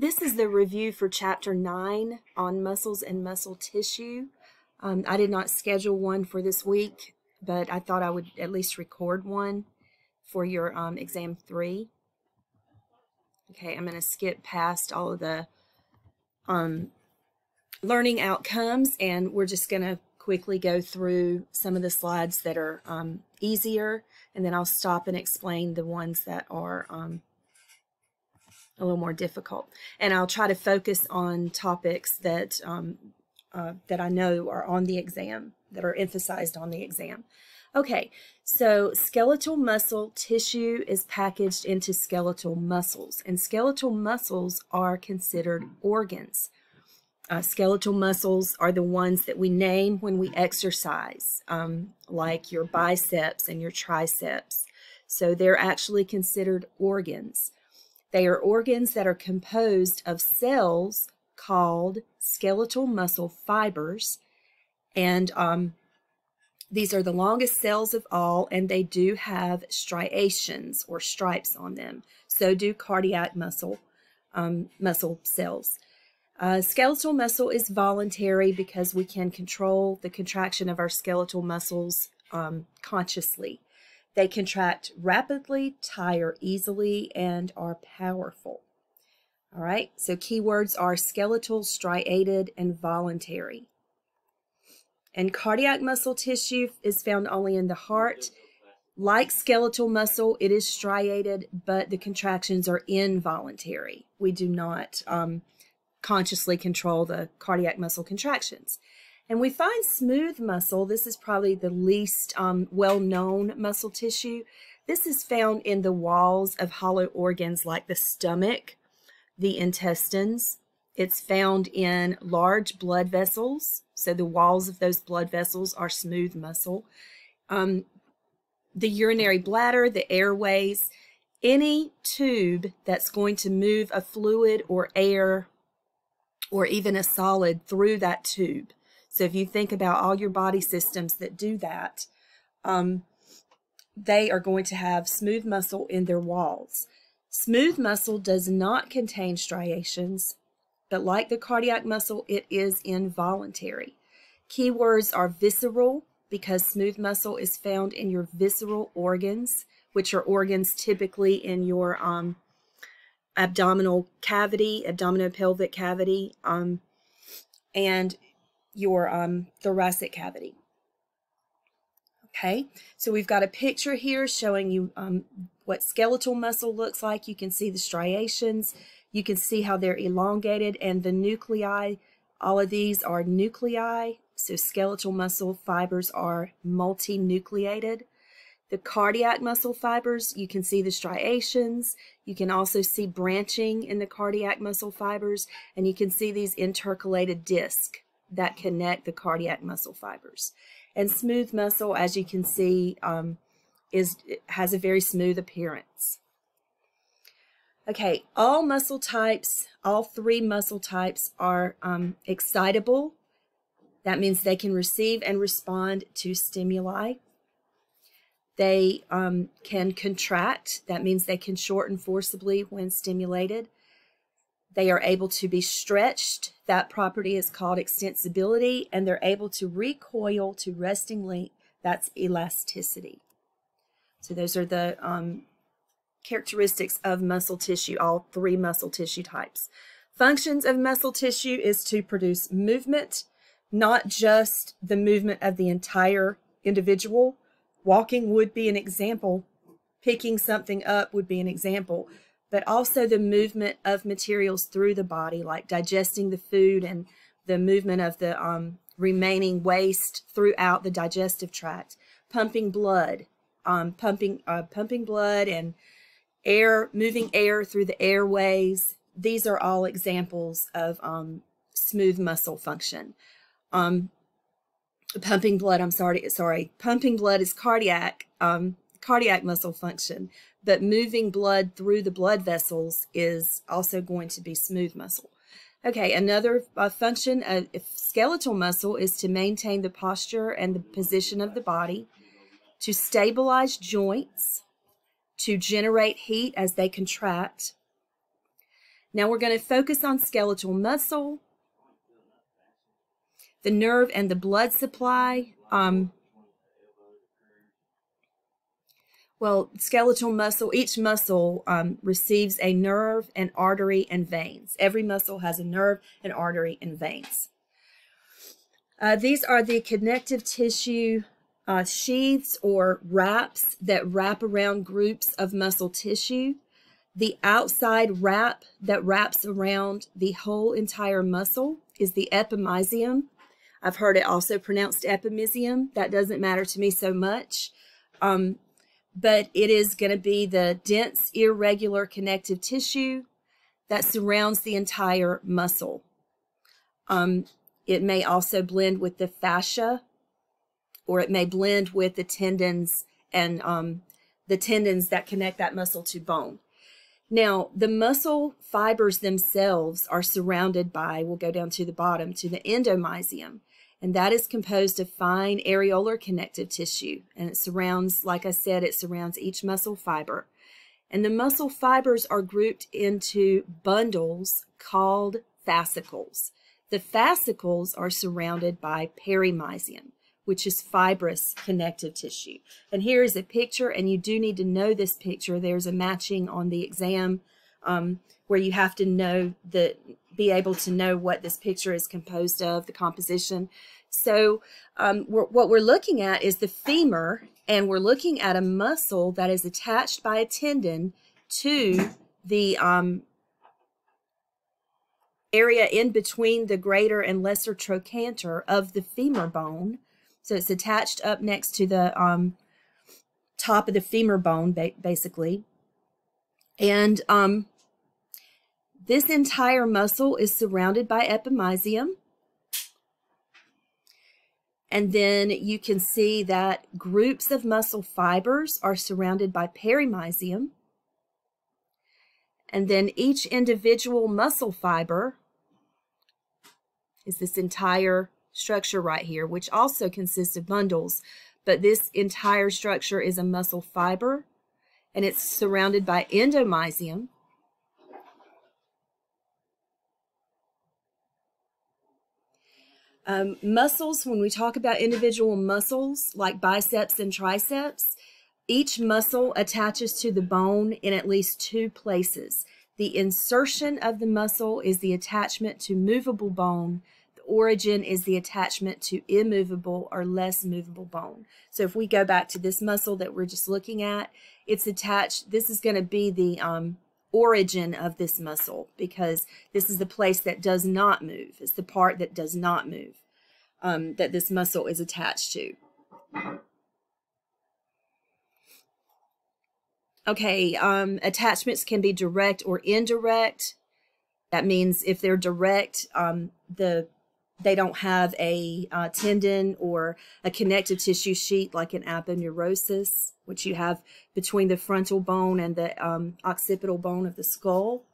This is the review for Chapter 9 on muscles and muscle tissue. Um, I did not schedule one for this week, but I thought I would at least record one for your um, exam 3. Okay, I'm going to skip past all of the um, learning outcomes, and we're just going to quickly go through some of the slides that are um, easier, and then I'll stop and explain the ones that are um, a little more difficult. And I'll try to focus on topics that um, uh, that I know are on the exam, that are emphasized on the exam. Okay, so skeletal muscle tissue is packaged into skeletal muscles, and skeletal muscles are considered organs. Uh, skeletal muscles are the ones that we name when we exercise, um, like your biceps and your triceps. So they're actually considered organs. They are organs that are composed of cells called skeletal muscle fibers. And um, these are the longest cells of all, and they do have striations or stripes on them. So do cardiac muscle, um, muscle cells. Uh, skeletal muscle is voluntary because we can control the contraction of our skeletal muscles um, consciously. They contract rapidly, tire easily, and are powerful. All right, so keywords are skeletal, striated, and voluntary. And cardiac muscle tissue is found only in the heart. Like skeletal muscle, it is striated, but the contractions are involuntary. We do not um, consciously control the cardiac muscle contractions. And we find smooth muscle, this is probably the least um, well-known muscle tissue. This is found in the walls of hollow organs like the stomach, the intestines. It's found in large blood vessels. So the walls of those blood vessels are smooth muscle. Um, the urinary bladder, the airways, any tube that's going to move a fluid or air or even a solid through that tube so if you think about all your body systems that do that, um, they are going to have smooth muscle in their walls. Smooth muscle does not contain striations, but like the cardiac muscle, it is involuntary. Keywords are visceral because smooth muscle is found in your visceral organs, which are organs typically in your um, abdominal cavity, abdominal pelvic cavity, um, and your um, thoracic cavity. Okay, so we've got a picture here showing you um, what skeletal muscle looks like. You can see the striations. You can see how they're elongated and the nuclei. All of these are nuclei. So skeletal muscle fibers are multinucleated. The cardiac muscle fibers, you can see the striations. You can also see branching in the cardiac muscle fibers, and you can see these intercalated discs that connect the cardiac muscle fibers. And smooth muscle, as you can see, um, is has a very smooth appearance. Okay, all muscle types, all three muscle types are um, excitable. That means they can receive and respond to stimuli. They um, can contract. That means they can shorten forcibly when stimulated. They are able to be stretched. That property is called extensibility, and they're able to recoil to resting length. That's elasticity. So those are the um, characteristics of muscle tissue, all three muscle tissue types. Functions of muscle tissue is to produce movement, not just the movement of the entire individual. Walking would be an example. Picking something up would be an example but also the movement of materials through the body, like digesting the food and the movement of the um, remaining waste throughout the digestive tract, pumping blood, um, pumping uh, pumping blood and air, moving air through the airways. These are all examples of um, smooth muscle function. Um, pumping blood, I'm sorry, sorry, pumping blood is cardiac, um, cardiac muscle function but moving blood through the blood vessels is also going to be smooth muscle. Okay, another uh, function of skeletal muscle is to maintain the posture and the position of the body, to stabilize joints, to generate heat as they contract. Now we're going to focus on skeletal muscle, the nerve and the blood supply. Um, well, skeletal muscle, each muscle um, receives a nerve, an artery, and veins. Every muscle has a nerve, an artery, and veins. Uh, these are the connective tissue uh, sheaths or wraps that wrap around groups of muscle tissue. The outside wrap that wraps around the whole entire muscle is the epimysium. I've heard it also pronounced epimysium. That doesn't matter to me so much. Um, but it is going to be the dense, irregular connective tissue that surrounds the entire muscle. Um, it may also blend with the fascia, or it may blend with the tendons and um, the tendons that connect that muscle to bone. Now, the muscle fibers themselves are surrounded by, we'll go down to the bottom, to the endomysium, and that is composed of fine areolar connective tissue. And it surrounds, like I said, it surrounds each muscle fiber. And the muscle fibers are grouped into bundles called fascicles. The fascicles are surrounded by perimysium, which is fibrous connective tissue. And here is a picture, and you do need to know this picture. There's a matching on the exam um, where you have to know the be able to know what this picture is composed of, the composition. So um, we're, what we're looking at is the femur, and we're looking at a muscle that is attached by a tendon to the um, area in between the greater and lesser trochanter of the femur bone. So it's attached up next to the um, top of the femur bone, ba basically. And um, this entire muscle is surrounded by epimysium. And then you can see that groups of muscle fibers are surrounded by perimysium. And then each individual muscle fiber is this entire structure right here, which also consists of bundles. But this entire structure is a muscle fiber, and it's surrounded by endomysium. Um, muscles, when we talk about individual muscles like biceps and triceps, each muscle attaches to the bone in at least two places. The insertion of the muscle is the attachment to movable bone. The origin is the attachment to immovable or less movable bone. So if we go back to this muscle that we're just looking at, it's attached, this is going to be the um, origin of this muscle because this is the place that does not move. It's the part that does not move um, that this muscle is attached to. Okay, um, attachments can be direct or indirect. That means if they're direct, um, the they don't have a uh, tendon or a connective tissue sheet like an aponeurosis, which you have between the frontal bone and the um, occipital bone of the skull.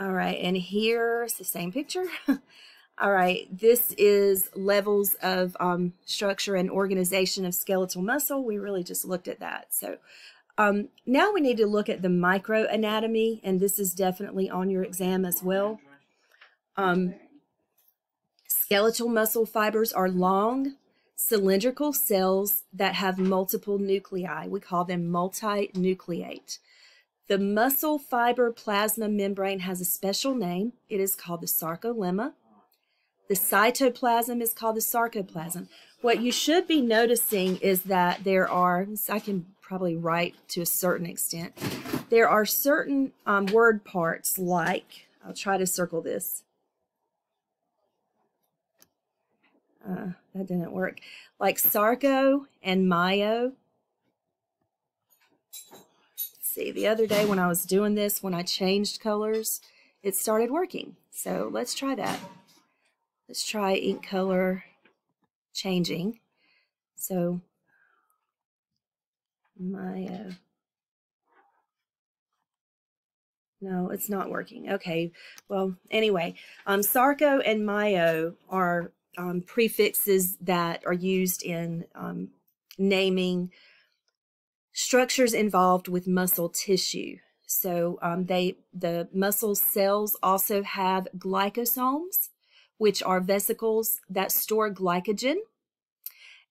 All right, and here's the same picture. All right, this is levels of um, structure and organization of skeletal muscle. We really just looked at that. So um, now we need to look at the microanatomy, and this is definitely on your exam as well. Um, skeletal muscle fibers are long, cylindrical cells that have multiple nuclei. We call them multinucleate. The muscle fiber plasma membrane has a special name. It is called the sarcolemma. The cytoplasm is called the sarcoplasm. What you should be noticing is that there are, I can probably write to a certain extent, there are certain um, word parts like, I'll try to circle this. Uh, that didn't work. Like sarco and myo. see, the other day when I was doing this, when I changed colors, it started working. So let's try that. Let's try ink color changing. So uh, no, it's not working. Okay, well, anyway, um, Sarco and Myo are um, prefixes that are used in um, naming structures involved with muscle tissue. So um, they the muscle cells also have glycosomes, which are vesicles that store glycogen,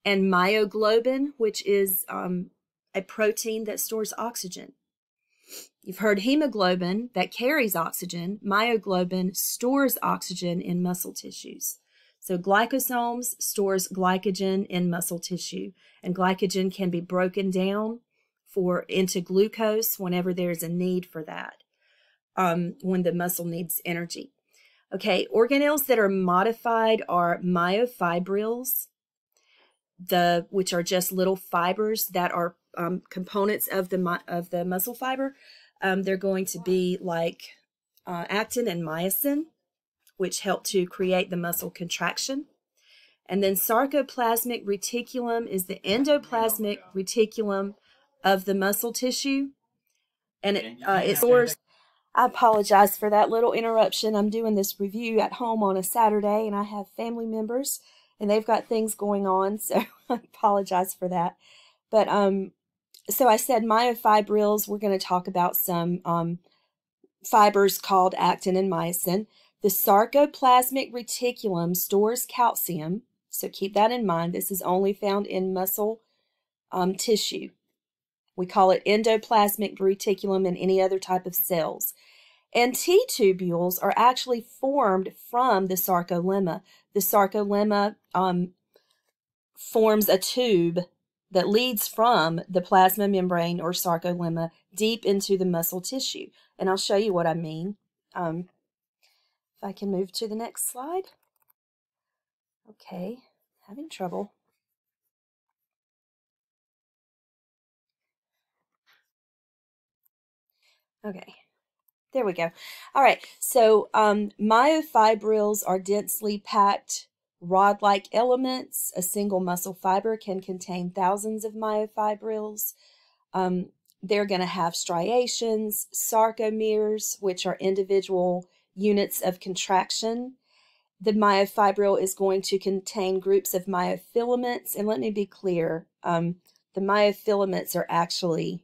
and myoglobin, which is um, a protein that stores oxygen. You've heard hemoglobin that carries oxygen. Myoglobin stores oxygen in muscle tissues. So glycosomes stores glycogen in muscle tissue, and glycogen can be broken down for into glucose whenever there's a need for that, um, when the muscle needs energy. Okay, organelles that are modified are myofibrils, the which are just little fibers that are um, components of the of the muscle fiber. Um, they're going to be like uh, actin and myosin which help to create the muscle contraction. And then sarcoplasmic reticulum is the endoplasmic reticulum of the muscle tissue. And it, uh, it stores. I apologize for that little interruption. I'm doing this review at home on a Saturday, and I have family members, and they've got things going on, so I apologize for that. But um, so I said myofibrils. We're going to talk about some um, fibers called actin and myosin. The sarcoplasmic reticulum stores calcium, so keep that in mind. This is only found in muscle um, tissue. We call it endoplasmic reticulum in any other type of cells. And T tubules are actually formed from the sarcolemma. The sarcolemma um, forms a tube that leads from the plasma membrane or sarcolemma deep into the muscle tissue. And I'll show you what I mean. Um, if I can move to the next slide. Okay, having trouble. Okay, there we go. All right, so um, myofibrils are densely packed rod-like elements. A single muscle fiber can contain thousands of myofibrils. Um, they're going to have striations, sarcomeres, which are individual units of contraction. The myofibril is going to contain groups of myofilaments. And let me be clear, um, the myofilaments are actually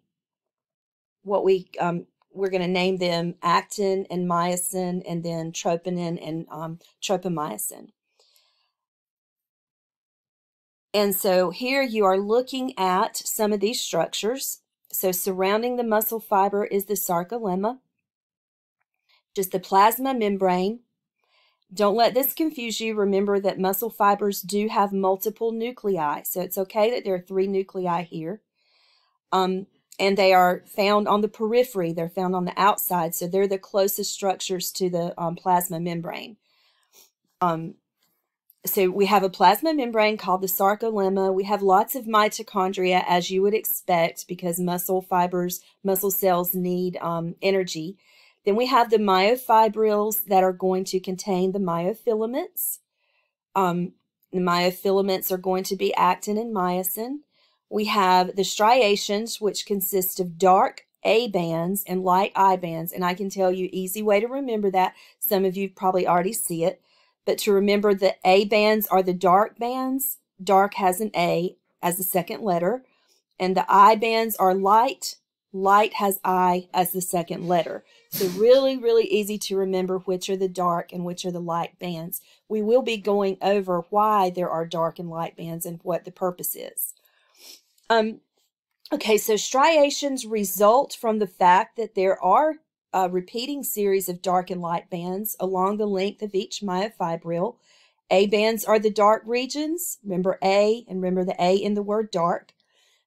what we, um, we're going to name them actin and myosin and then troponin and um, tropomyosin. And so here you are looking at some of these structures. So surrounding the muscle fiber is the sarcolemma just the plasma membrane. Don't let this confuse you. Remember that muscle fibers do have multiple nuclei, so it's okay that there are three nuclei here. Um, and they are found on the periphery. They're found on the outside, so they're the closest structures to the um, plasma membrane. Um, so we have a plasma membrane called the sarcolemma. We have lots of mitochondria, as you would expect, because muscle fibers, muscle cells need um, energy. Then we have the myofibrils that are going to contain the myofilaments. Um, the myofilaments are going to be actin and myosin. We have the striations, which consist of dark A bands and light I bands. And I can tell you, easy way to remember that. Some of you probably already see it. But to remember the A bands are the dark bands. Dark has an A as the second letter. And the I bands are light. Light has I as the second letter. So really, really easy to remember which are the dark and which are the light bands. We will be going over why there are dark and light bands and what the purpose is. Um, okay, so striations result from the fact that there are a repeating series of dark and light bands along the length of each myofibril. A bands are the dark regions. Remember A and remember the A in the word dark.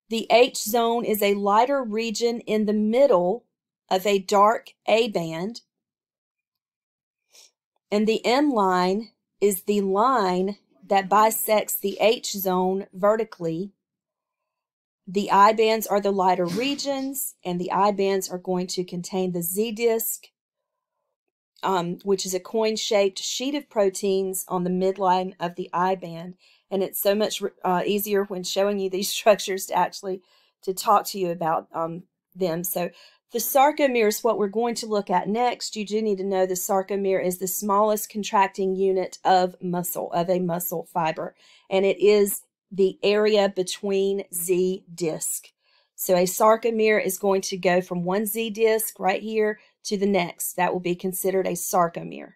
The H zone is a lighter region in the middle of a dark A band. And the M line is the line that bisects the H zone vertically. The I bands are the lighter regions, and the I bands are going to contain the Z disc, um, which is a coin shaped sheet of proteins on the midline of the I band. And it's so much uh, easier when showing you these structures to actually to talk to you about um, them. So the sarcomere is what we're going to look at next. You do need to know the sarcomere is the smallest contracting unit of muscle, of a muscle fiber, and it is the area between Z disc. So a sarcomere is going to go from one Z disc right here to the next. That will be considered a sarcomere.